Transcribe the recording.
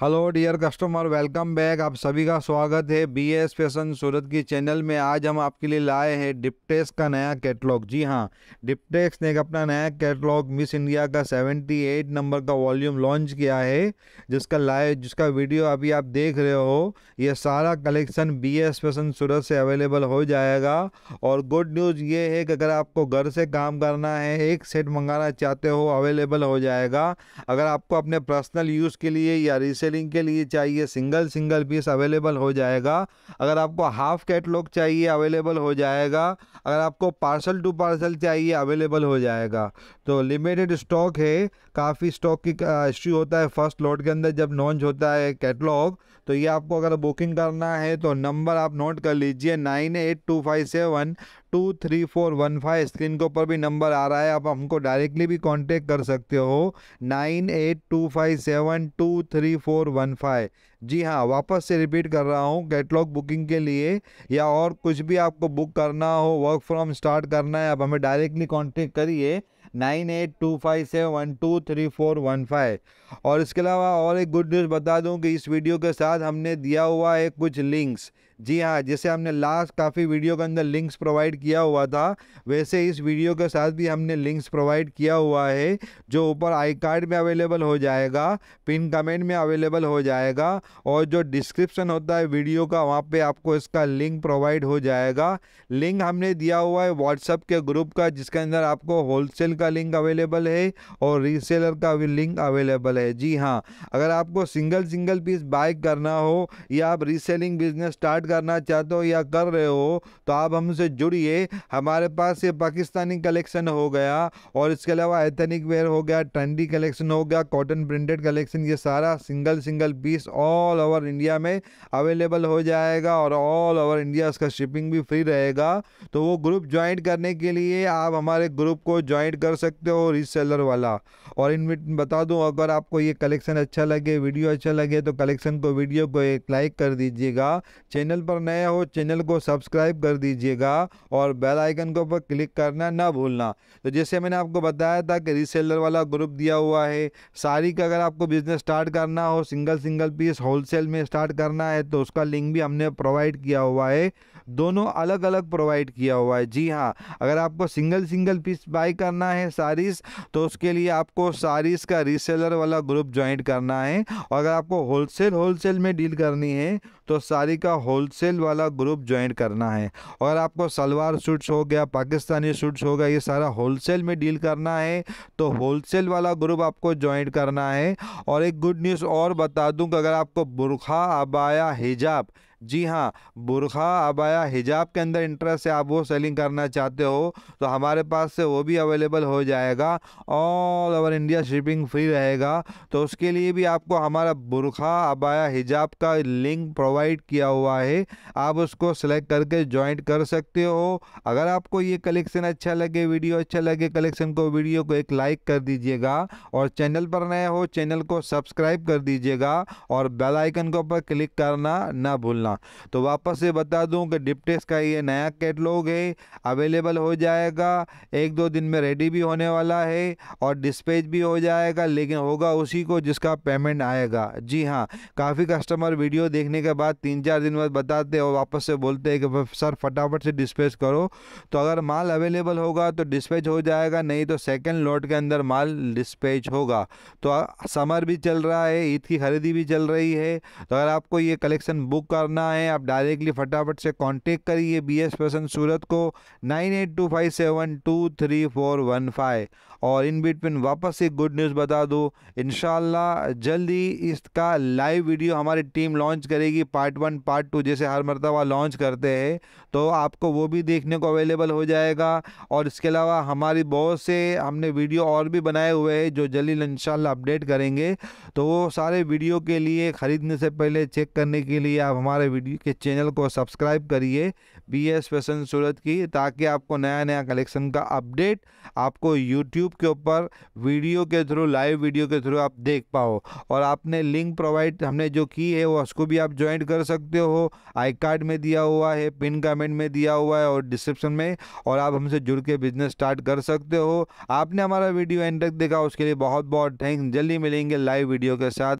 Hello dear customer welcome back आप सभी का स्वागत है बी एस फ़ैशन सूरत की चैनल में। आज हम आपके लिए लाए हैं डिप्टेक्स का नया कैटलॉग जी हाँ डिप्टेक्स ने एक अपना नया कैटलॉग मिस इंडिया का 78 नंबर का वॉल्यूम लॉन्च किया है, जिसका लाइव जिसका वीडियो अभी आप देख रहे हो। ये सारा collection B S fashion Surat से अवेलेबल हो जाएगा। और गुड न्यूज़ ये है कि अगर आपको घर से काम करना है, एक सेट मंगाना चाहते हो अवेलेबल हो जाएगा। अगर आपको अपने पर्सनल यूज़ के लिए या रिसेल सेलिंग के लिए चाहिए सिंगल सिंगल पीस अवेलेबल हो जाएगा। अगर आपको हाफ़ कैटलॉग चाहिए अवेलेबल हो जाएगा। अगर आपको पार्सल टू पार्सल चाहिए अवेलेबल हो जाएगा। तो लिमिटेड स्टॉक है, काफ़ी स्टॉक की इश्यू होता है फ़र्स्ट लॉट के अंदर जब लॉन्च होता है कैटलॉग तो ये आपको अगर बुकिंग करना है तो नंबर आप नोट कर लीजिए nine eight two five seven two three four one five screen के ऊपर भी नंबर आ रहा है। आप हमको डायरेक्टली भी कांटेक्ट कर सकते हो। Nine eight two five seven two three four one five जी हाँ वापस से रिपीट कर रहा हूँ कैटलॉग बुकिंग के लिए, या और कुछ भी आपको बुक करना हो वर्क फ्रॉम स्टार्ट करना है, आप हमें डायरेक्टली कॉन्टेक्ट करिए। Nine eight two five seven one two three four one five और इसके अलावा और एक गुड न्यूज़ बता दूँ कि इस वीडियो के साथ हमने दिया हुआ है कुछ लिंक्स जी हाँ जैसे हमने लास्ट काफ़ी वीडियो के अंदर लिंक्स प्रोवाइड किया हुआ था, वैसे इस वीडियो के साथ भी हमने लिंक्स प्रोवाइड किया हुआ है, जो ऊपर आई कार्ड में अवेलेबल हो जाएगा पिन कमेंट में अवेलेबल हो जाएगा, और जो डिस्क्रिप्शन होता है वीडियो का, वहाँ पे आपको इसका लिंक प्रोवाइड हो जाएगा। लिंक हमने दिया हुआ है व्हाट्सअप के ग्रुप का, जिसके अंदर आपको होलसेल का लिंक अवेलेबल है, और रीसेलर का भी लिंक अवेलेबल है। जी हाँ अगर आपको सिंगल सिंगल पीस बाय करना हो, या आप रीसेलिंग बिज़नेस स्टार्ट करना चाहते हो या कर रहे हो तो आप हमसे जुड़िए। हमारे पास ये पाकिस्तानी कलेक्शन हो गया और इसके अलावा एथनिक वेयर हो गया ट्रेंडी कलेक्शन हो गया कॉटन प्रिंटेड कलेक्शन, ये सारा single single piece all over India में अवेलेबल हो जाएगा और ऑल ओवर इंडिया इसका शिपिंग भी फ्री रहेगा। तो वो ग्रुप ज्वाइन करने के लिए आप हमारे ग्रुप को ज्वाइन कर सकते हो रीसेलर वाला। और इन बता दूँ, अगर आपको ये कलेक्शन अच्छा लगे वीडियो अच्छा लगे तो कलेक्शन को वीडियो को एक लाइक कर दीजिएगा। चैनल चैनल पर नए हो, चैनल को सब्सक्राइब कर दीजिएगा और बेल आइकन के ऊपर क्लिक करना ना भूलना। तो जैसे मैंने आपको बताया था कि रीसेलर वाला ग्रुप दिया हुआ है साड़ी का अगर आपको बिज़नेस स्टार्ट करना हो सिंगल सिंगल पीस होलसेल में स्टार्ट करना है तो उसका लिंक भी हमने प्रोवाइड किया हुआ है। दोनों अलग अलग प्रोवाइड किया हुआ है। जी हाँ अगर आपको सिंगल सिंगल पीस बाई करना है साड़ीज़ तो उसके लिए आपको साड़ीज़ का रीसेलर वाला ग्रुप ज्वाइन करना है। और अगर आपको होलसेल होलसेल में डील करनी है तो साड़ी का होलसेल वाला ग्रुप ज्वाइन करना है। और आपको सलवार सूट्स हो गया, पाकिस्तानी सूट्स हो गया, ये सारा होलसेल में डील करना है। तो होलसेल वाला ग्रुप आपको ज्वाइन करना है। और एक गुड न्यूज़ और बता दूँ कि अगर आपको बुरखा, अबाया, हिजाब जी हाँ बुरखा, अबाया, हिजाब के अंदर इंटरेस्ट है आप वो सेलिंग करना चाहते हो तो हमारे पास से वो भी अवेलेबल हो जाएगा all over India shipping free रहेगा तो उसके लिए भी आपको हमारा बुरखा, अबाया, हिजाब का लिंक प्रोवाइड किया हुआ है। आप उसको सेलेक्ट करके ज्वाइंट कर सकते हो। अगर आपको ये कलेक्शन अच्छा लगे वीडियो अच्छा लगे कलेक्शन को वीडियो को एक लाइक कर दीजिएगा और चैनल पर नए हो चैनल को सब्सक्राइब कर दीजिएगा और बेल आइकन के ऊपर क्लिक करना ना भूलना। करना। तो वापस से बता दूँ कि डिप्टेक्स का ये नया कैटलॉग है, अवेलेबल हो जाएगा, एक दो दिन में रेडी भी होने वाला है और डिस्पैच भी हो जाएगा, लेकिन होगा उसी को जिसका पेमेंट आएगा। जी हाँ काफ़ी कस्टमर वीडियो देखने के बाद तीन चार दिन बाद बताते और वापस से बोलते हैं कि सर फटाफट से डिस्पैच करो। तो अगर माल अवेलेबल होगा तो डिस्पैच हो जाएगा, नहीं तो सेकेंड लॉट के अंदर माल डिस्पैच होगा। तो समर भी चल रहा है, ईद की खरीदी भी चल रही है। तो अगर आपको ये कलेक्शन बुक करना करना है, आप डायरेक्टली फटाफट से कांटेक्ट करिए बी एस पर्सन सूरत को nine eight two five seven two three four one five और इन बिटवीन वापस एक गुड न्यूज़ बता दो। इन जल्दी इसका लाइव वीडियो हमारी टीम लॉन्च करेगी पार्ट वन पार्ट टू जैसे हर मरतबा लॉन्च करते हैं तो आपको वो भी देखने को अवेलेबल हो जाएगा। और इसके अलावा हमारी बहुत से हमने वीडियो और भी बनाए हुए हैं, जो जल्दी इंशाल्लाह अपडेट करेंगे तो वो सारे वीडियो के लिए ख़रीदने से पहले चेक करने के लिए आप हमारे वीडियो के चैनल को सब्सक्राइब करिए बी एस फ़ैशन सूरत की, ताकि आपको नया नया कलेक्शन का अपडेट आपको यूट्यूब के ऊपर, वीडियो के थ्रू लाइव वीडियो के थ्रू आप देख पाओ। और आपने लिंक प्रोवाइड हमने जो की है, वो उसको भी आप ज्वाइन कर सकते हो। आई कार्ड में दिया हुआ है पिन कमेंट में दिया हुआ है और डिस्क्रिप्शन में, और आप हमसे जुड़ के बिज़नेस स्टार्ट कर सकते हो। आपने हमारा वीडियो एंड तक देखा, उसके लिए बहुत बहुत थैंक्स जल्दी मिलेंगे लाइव वीडियो के साथ।